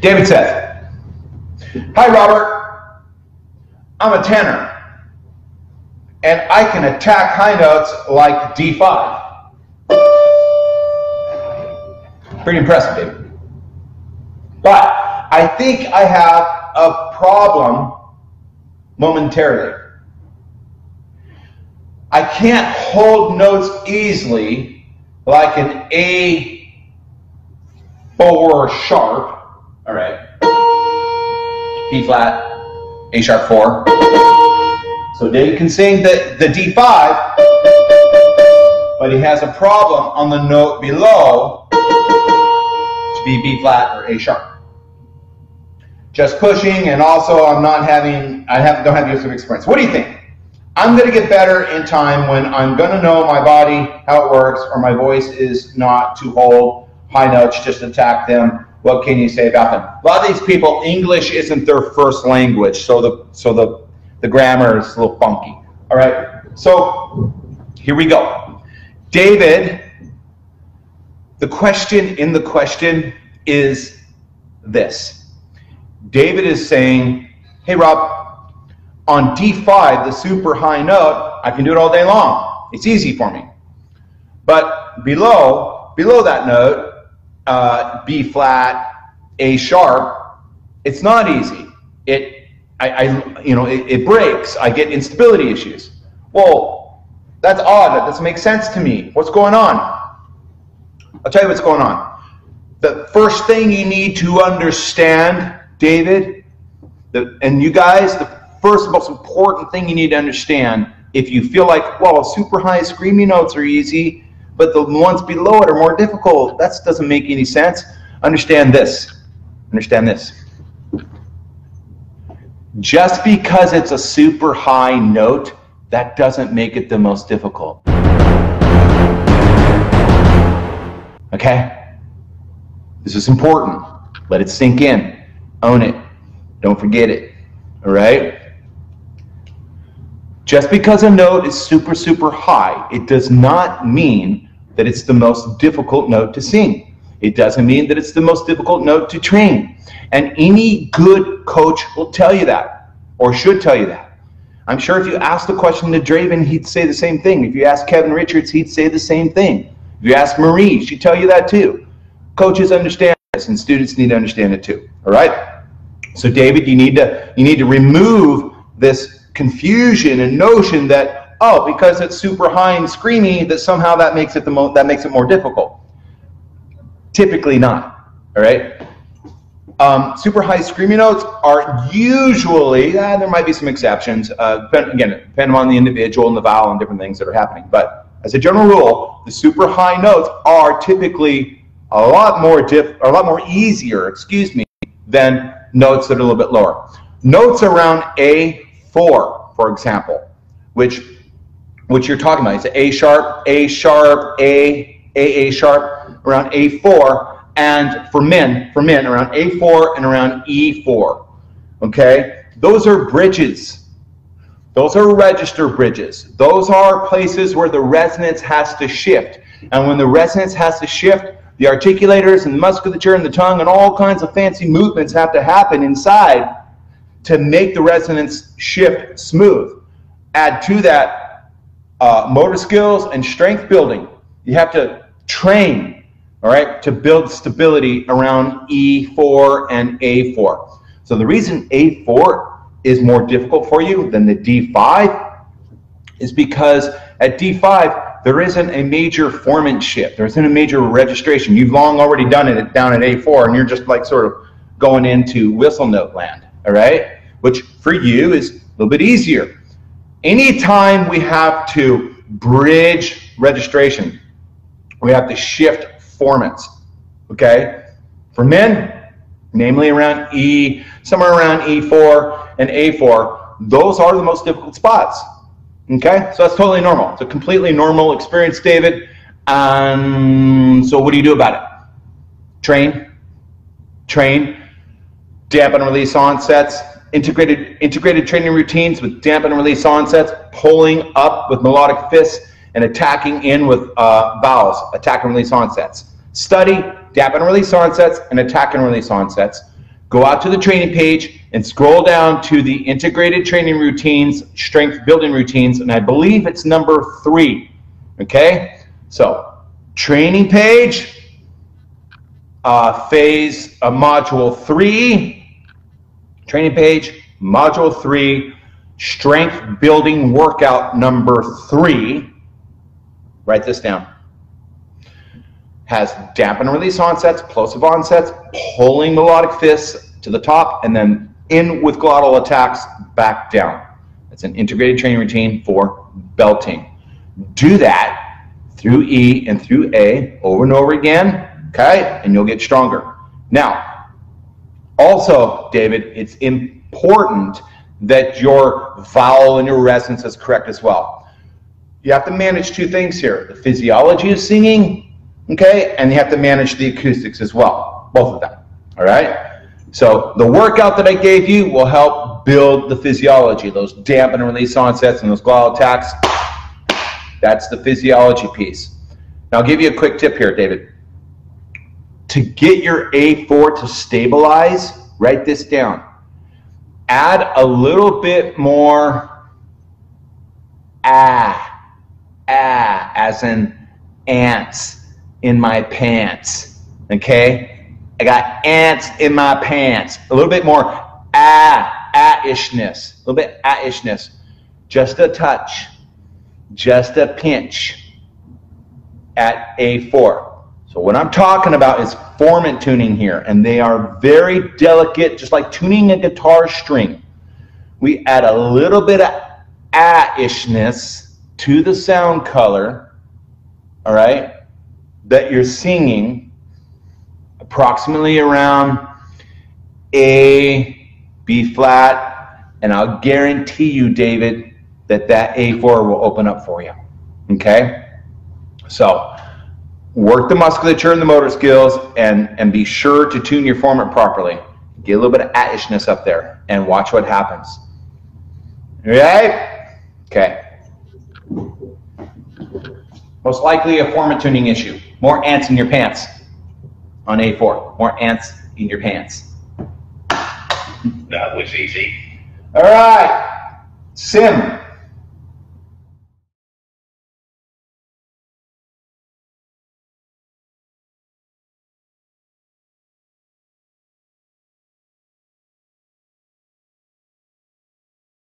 David says, Hi, Robert. I'm a tenor, and I can attack high notes like D5. Pretty impressive, David. But I think I have a problem momentarily. I can't hold notes easily like an A4 sharp, all right, B flat, A sharp 4. So Dave can sing the, the D5, but he has a problem on the note below to be B flat or A sharp. Just pushing, and also I'm not having, I have, don't have use of experience. What do you think? I'm going to get better in time when I'm going to know my body, how it works, or my voice is not to hold high notes, just attack them. What can you say about them? A lot of these people, English isn't their first language, so the so the the grammar is a little funky. All right, so here we go. David, the question in the question is this. David is saying, "Hey, Rob, on D5, the super high note, I can do it all day long. It's easy for me. But below, below that note, uh, B flat, A sharp, it's not easy. It, I, I you know, it, it breaks. I get instability issues. Well, that's odd. That doesn't make sense to me. What's going on? I'll tell you what's going on. The first thing you need to understand, David, the, and you guys, the first most important thing you need to understand if you feel like, well, super high screaming notes are easy, but the ones below it are more difficult, that doesn't make any sense. Understand this. Understand this. Just because it's a super high note, that doesn't make it the most difficult. Okay? This is important. Let it sink in. Own it. Don't forget it. All right? Just because a note is super, super high, it does not mean that it's the most difficult note to sing. It doesn't mean that it's the most difficult note to train. And any good coach will tell you that, or should tell you that. I'm sure if you ask the question to Draven, he'd say the same thing. If you ask Kevin Richards, he'd say the same thing. If you ask Marie, she'd tell you that too. Coaches understand this, and students need to understand it too. All right. So, David, you need to you need to remove this confusion and notion that oh because it's super high and screamy that somehow that makes it the mo- that makes it more difficult. Typically not all right? Um, super high screaming notes are usually eh, there might be some exceptions uh, again depending on the individual and the vowel and different things that are happening. But as a general rule the super high notes are typically a lot more diff a lot more easier excuse me than notes that are a little bit lower. Notes around a four, for example, which which you're talking about. It's A sharp, A sharp, A, A, A sharp, around A4, and for men, for men, around A4 and around E4. Okay? Those are bridges. Those are register bridges. Those are places where the resonance has to shift. And when the resonance has to shift, the articulators and the musculature and the tongue and all kinds of fancy movements have to happen inside to make the resonance shift smooth. Add to that uh, motor skills and strength building. You have to train, all right, to build stability around E4 and A4. So the reason A4 is more difficult for you than the D5 is because at D5, there isn't a major formant shift. There isn't a major registration. You've long already done it down at A4, and you're just like sort of going into whistle note land, all right? Which for you is a little bit easier. Anytime we have to bridge registration, we have to shift formants. Okay? For men, namely around E, somewhere around E4 and A4, those are the most difficult spots. Okay? So that's totally normal. It's a completely normal experience, David. Um, so what do you do about it? Train, train, dampen release onsets, integrated, integrated training routines with dampen and release onsets, pulling up with melodic fists, and attacking in with uh, vowels, attack and release onsets. Study, dampen and release onsets, and attack and release onsets. go out to the training page and scroll down to the integrated training routines, strength building routines, and I believe it's number three. Okay? So, training page, uh, phase, uh, module three, training page, module three, strength building workout number three. Write this down. Has dampen and release onsets, plosive onsets, pulling melodic fists to the top, and then in with glottal attacks back down. It's an integrated training routine for belting. Do that through E and through A over and over again, okay? And you'll get stronger. Now, also, David, it's important that your vowel and your resonance is correct as well. You have to manage two things here, the physiology of singing, okay, and you have to manage the acoustics as well, both of them, all right? So the workout that I gave you will help build the physiology, those dampen and release onsets and those glottal attacks. That's the physiology piece. Now I'll give you a quick tip here, David. To get your A4 to stabilize, write this down. Add a little bit more ah, ah, as in ants in my pants. Okay? I got ants in my pants. A little bit more ah, ah-ishness. A little bit ah-ishness. Just a touch. Just a pinch at A4. So what I'm talking about is formant tuning here, and they are very delicate, just like tuning a guitar string. We add a little bit of ah-ishness to the sound color, all right, that you're singing approximately around A, B flat, and I'll guarantee you, David, that that A4 will open up for you, okay? So, work the musculature and the motor skills and, and be sure to tune your formant properly. Get a little bit of attishness up there and watch what happens. All right? Okay. Most likely a formant tuning issue. More ants in your pants on A4. More ants in your pants. That was easy. All right. Sim.